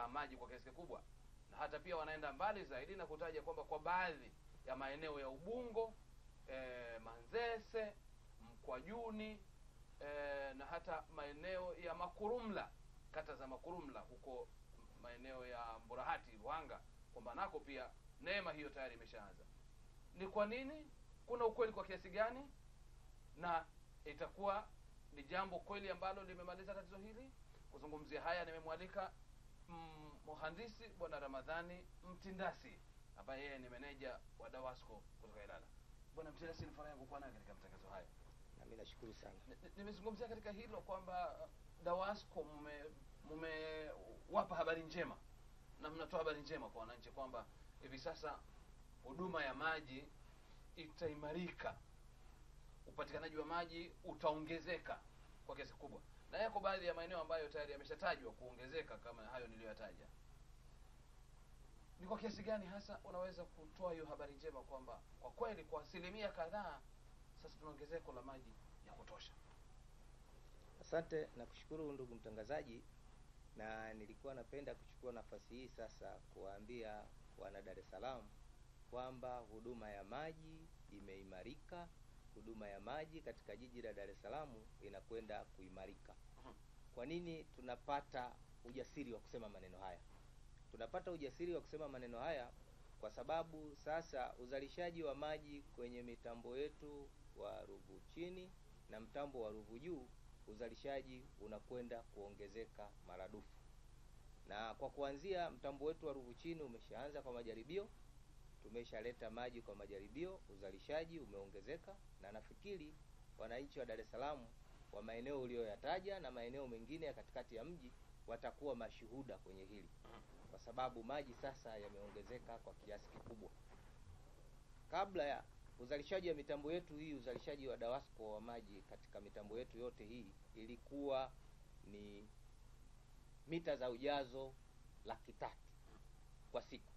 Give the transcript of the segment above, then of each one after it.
la maji kwa kiasi kikubwa, na hata pia wanaenda mbali zaidi na kutaja kwamba kwa baadhi ya maeneo ya Ubungo e, Manzese, Mkwajuni e, na hata maeneo ya Makurumla, kata za Makurumla huko maeneo ya Mburahati, Ruhanga, kwamba nako pia neema hiyo tayari imeshaanza. Ni kwa nini? Kuna ukweli kwa kiasi gani? Na itakuwa ni jambo kweli ambalo limemaliza tatizo hili? Kuzungumzia haya nimemwalika mhandisi bwana Ramadhani Mtindasi ambaye yeye ni meneja wa Dawasco kutoka Ilala. Bwana Mtindasi, ni furaha yangu kuwa naye katika matangazo haya. Na mimi nashukuru sana. Ni- ni- Nimezungumzia katika hilo kwamba uh, Dawasco mume mmewapa habari njema na mnatoa habari njema kwa wananchi kwamba hivi sasa huduma ya maji itaimarika, upatikanaji wa maji utaongezeka kwa kiasi kikubwa, na yako baadhi ya maeneo ambayo tayari yameshatajwa kuongezeka kama hayo niliyoyataja. Ni kwa kiasi gani hasa unaweza kutoa hiyo habari njema kwamba kwa kweli kwa asilimia kadhaa sasa tuna ongezeko la maji ya kutosha? Asante na kushukuru ndugu mtangazaji, na nilikuwa napenda kuchukua nafasi hii sasa kuwaambia wana Dar es Salaam kwamba huduma ya maji imeimarika. Huduma ya maji katika jiji la Dar es Salaam inakwenda kuimarika. Kwa nini tunapata ujasiri wa kusema maneno haya? Tunapata ujasiri wa kusema maneno haya kwa sababu sasa uzalishaji wa maji kwenye mitambo yetu wa Ruvu chini na mtambo wa Ruvu juu, uzalishaji unakwenda kuongezeka maradufu. Na kwa kuanzia, mtambo wetu wa Ruvu chini umeshaanza kwa majaribio, tumeshaleta maji kwa majaribio, uzalishaji umeongezeka, na nafikiri wananchi wa Dar es Salaam wa maeneo uliyoyataja na maeneo mengine ya katikati ya mji watakuwa mashuhuda kwenye hili kwa sababu maji sasa yameongezeka kwa kiasi kikubwa. Kabla ya uzalishaji wa mitambo yetu hii, uzalishaji wa Dawasco wa maji katika mitambo yetu yote hii ilikuwa ni mita za ujazo laki tatu kwa siku,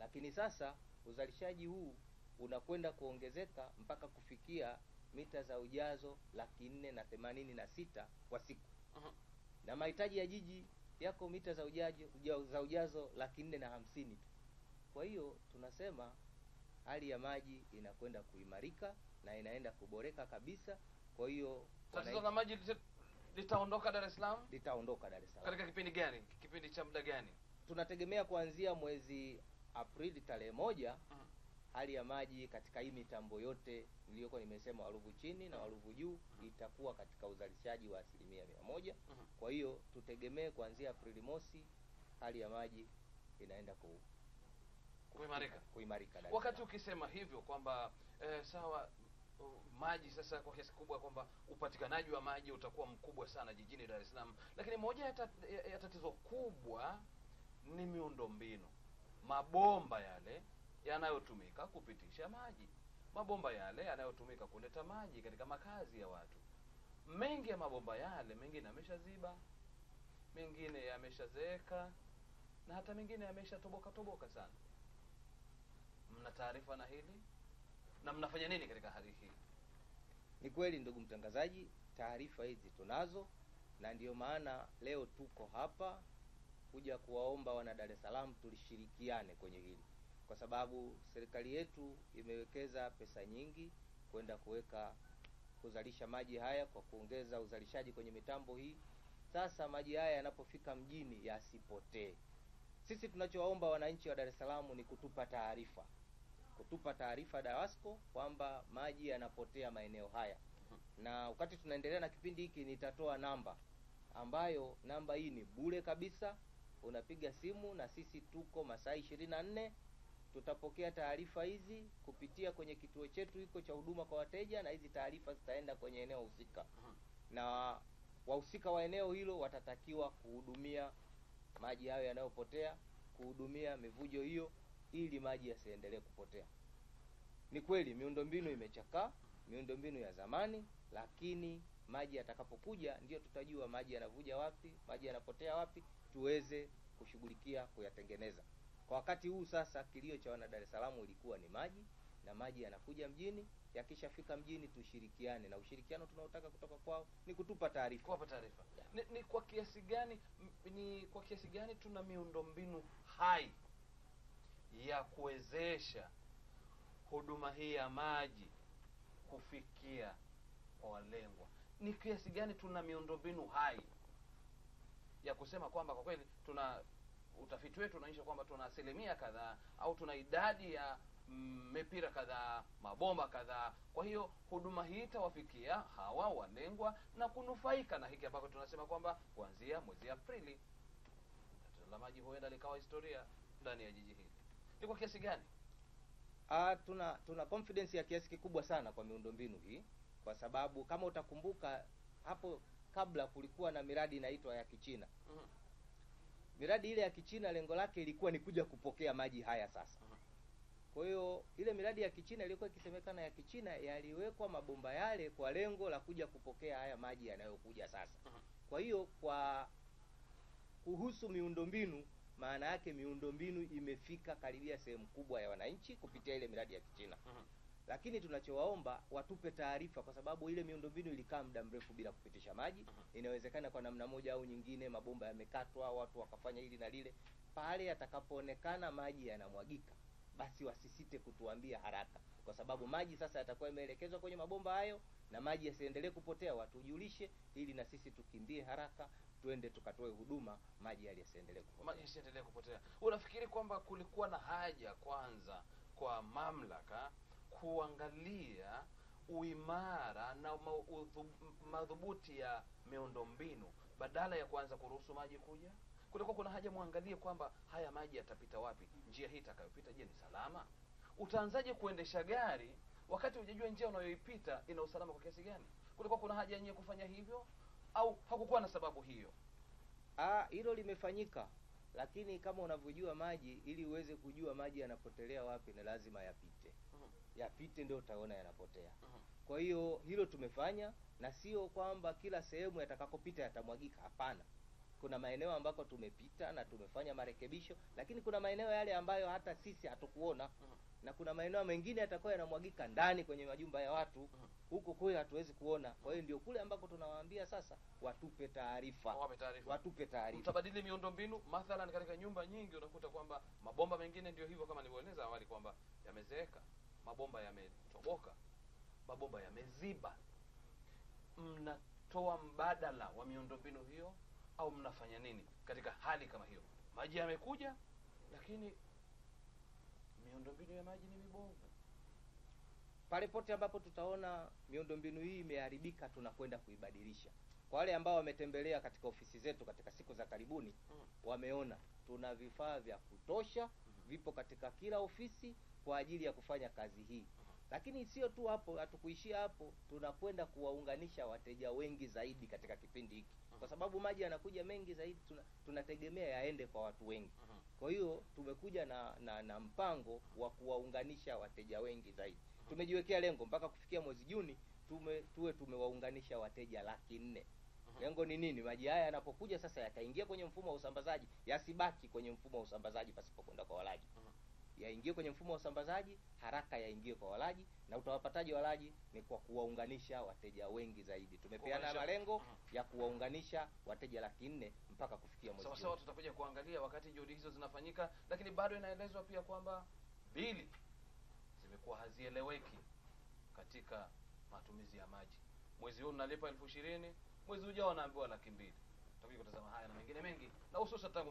lakini sasa uzalishaji huu unakwenda kuongezeka mpaka kufikia mita za ujazo laki nne na themanini na sita kwa siku Mhm. na mahitaji ya jiji yako mita za ujazo, uja- za ujazo laki nne na hamsini tu. Kwa hiyo tunasema hali ya maji inakwenda kuimarika na inaenda kuboreka kabisa. Kwa hiyo Tatizo la maji litaondoka Dar es Salaam litaondoka Dar es Salaam. katika kipindi gani? Kipindi cha muda gani? Tunategemea kuanzia mwezi Aprili tarehe moja Mhm. hali ya maji katika hii mitambo yote niliyokuwa nimesema Waruvu chini na Waruvu juu itakuwa katika uzalishaji wa asilimia mia moja. Kwa hiyo tutegemee kuanzia Aprili mosi hali ya maji inaenda ku, ku- Kuimarika. kuimarika Wakati ukisema hivyo kwamba eh, sawa maji sasa kwa kiasi kubwa kwamba upatikanaji wa maji utakuwa mkubwa sana jijini Dar es Salaam, lakini moja ya, tatizo kubwa ni miundombinu, mabomba yale yanayotumika kupitisha maji, mabomba yale yanayotumika kuleta maji katika makazi ya watu. Mengi ya mabomba yale, mengine yameshaziba, mengine yameshazeeka na hata mengine yameshatoboka toboka sana. Mna taarifa na hili na mnafanya nini katika hali hii? Ni kweli ndugu mtangazaji, taarifa hizi tunazo, na ndiyo maana leo tuko hapa kuja kuwaomba wana Dar es Salaam tulishirikiane kwenye hili, kwa sababu serikali yetu imewekeza pesa nyingi kwenda kuweka kuzalisha maji haya kwa kuongeza uzalishaji kwenye mitambo hii. Sasa maji haya yanapofika mjini yasipotee. Sisi tunachowaomba wananchi wa Dar es Salaam ni kutupa taarifa kutupa taarifa Dawasco kwamba maji yanapotea maeneo haya, na wakati tunaendelea na kipindi hiki nitatoa namba ambayo namba hii ni bure kabisa. Unapiga simu na sisi tuko masaa ishirini na nne. Tutapokea taarifa hizi kupitia kwenye kituo chetu hiko cha huduma kwa wateja, na hizi taarifa zitaenda kwenye eneo husika, na wahusika wa eneo hilo watatakiwa kuhudumia maji hayo yanayopotea, kuhudumia mivujo hiyo ili maji yasiendelee kupotea. Ni kweli miundombinu imechakaa, miundombinu ya zamani, lakini maji yatakapokuja ndio tutajua maji yanavuja wapi, maji yanapotea wapi, tuweze kushughulikia kuyatengeneza. Kwa wakati huu sasa, kilio cha wana Dar es Salaam ilikuwa ni maji, na maji yanakuja mjini, yakishafika mjini tushirikiane, na ushirikiano tunaotaka kutoka kwao ni kutupa taarifa. kuwapa taarifa ni, ni kwa kiasi gani ni kwa kiasi gani tuna miundombinu hai ya kuwezesha huduma hii ya maji kufikia kwa walengwa ni kiasi gani tuna miundombinu hai ya kusema kwamba kwa kweli tuna utafiti wetu unaonyesha kwamba tuna asilimia kadhaa au tuna idadi ya mipira kadhaa mabomba kadhaa. Kwa hiyo huduma hii itawafikia hawa walengwa na kunufaika na hiki ambacho tunasema kwamba kuanzia mwezi aprili tatizo la maji huenda likawa historia ndani ya jiji hili. Ni kwa kiasi gani? Ah, tuna tuna confidence ya kiasi kikubwa sana kwa miundombinu hii, kwa sababu kama utakumbuka hapo kabla kulikuwa na miradi inaitwa ya Kichina. Mhm. Miradi ile ya Kichina lengo lake ilikuwa ni kuja kupokea maji haya sasa. Mhm. Kwa hiyo ile miradi ya Kichina iliyokuwa ikisemekana ya Kichina yaliwekwa mabomba yale kwa lengo la kuja kupokea haya maji yanayokuja sasa. Mhm. Kwa hiyo kwa kuhusu miundombinu, maana yake miundombinu imefika karibia sehemu kubwa ya wananchi kupitia ile miradi ya Kichina. Lakini tunachowaomba watupe taarifa, kwa sababu ile miundombinu ilikaa muda mrefu bila kupitisha maji. Inawezekana kwa namna moja au nyingine mabomba yamekatwa, watu wakafanya hili na lile. Pale yatakapoonekana maji yanamwagika, basi wasisite kutuambia haraka, kwa sababu maji sasa yatakuwa yameelekezwa kwenye mabomba hayo, na maji yasiendelee kupotea, watujulishe ili na sisi tukimbie haraka tuende tukatoe huduma, maji yale yasiendelee kupotea. maji yasiendelee kupotea unafikiri kwamba kulikuwa na haja kwanza kwa mamlaka kuangalia uimara na madhubuti ya miundombinu badala ya kuanza kuruhusu maji kuja? Kulikuwa kuna haja mwangalie kwamba haya maji yatapita wapi njia hii itakayopita je ni salama? Utaanzaje kuendesha gari wakati hujajua njia unayoipita ina usalama kwa kiasi gani? Kulikuwa kuna haja yenyewe kufanya hivyo? Au hakukuwa na sababu hiyo? Ah, hilo limefanyika, lakini kama unavyojua maji, ili uweze kujua maji yanapotelea wapi, ni lazima yapite. Mhm. Yapite ndio utaona yanapotea. Mhm. Kwa hiyo hilo tumefanya, na sio kwamba kila sehemu yatakakopita yatamwagika. Hapana, kuna maeneo ambako tumepita na tumefanya marekebisho, lakini kuna maeneo yale ambayo hata sisi hatukuona Mhm. na kuna maeneo mengine yatakuwa yanamwagika ndani kwenye majumba ya watu Mhm. huko kule hatuwezi kuona. Kwa hiyo ndio kule ambako tunawaambia sasa watupe taarifa watupe taarifa. Tutabadili miundombinu mathalan katika nyumba nyingi unakuta kwamba mabomba mengine ndio hivyo kama nilivyoeleza awali kwamba yamezeeka mabomba yametoboka mabomba yameziba mnatoa mbadala wa miundombinu hiyo au mnafanya nini katika hali kama hiyo maji yamekuja lakini miundombinu ya maji ni mibovu pale pote ambapo tutaona miundombinu hii imeharibika tunakwenda kuibadilisha. Kwa wale ambao wametembelea katika ofisi zetu katika siku za karibuni, Mm. wameona tuna vifaa vya kutosha, vipo katika kila ofisi kwa ajili ya kufanya kazi hii. Lakini sio tu hapo, hatukuishia hapo, tunakwenda kuwaunganisha wateja wengi zaidi katika kipindi hiki, kwa sababu maji yanakuja mengi zaidi, tuna, tunategemea yaende kwa watu wengi. Kwa hiyo tumekuja na, na na mpango wa kuwaunganisha wateja wengi zaidi. Tumejiwekea lengo mpaka kufikia mwezi Juni tume, tuwe tumewaunganisha wateja laki nne. Lengo ni nini? Maji haya yanapokuja sasa yataingia kwenye mfumo wa usambazaji, yasibaki kwenye mfumo wa usambazaji pasipokwenda kwa walaji. Yaingie kwenye mfumo wa usambazaji haraka, yaingie kwa walaji. Na utawapataji walaji ni kwa kuwaunganisha wateja wengi zaidi. Tumepeana malengo ya kuwaunganisha wateja laki nne mpaka kufikia mwezi sawa sawa tutakuja kuangalia wakati juhudi hizo zinafanyika lakini bado inaelezwa pia kwamba bili zimekuwa hazieleweki katika matumizi ya maji mwezi huu nalipa elfu ishirini mwezi ujao naambiwa laki mbili tutakuja kutazama haya na mengine mengi na hususan tangu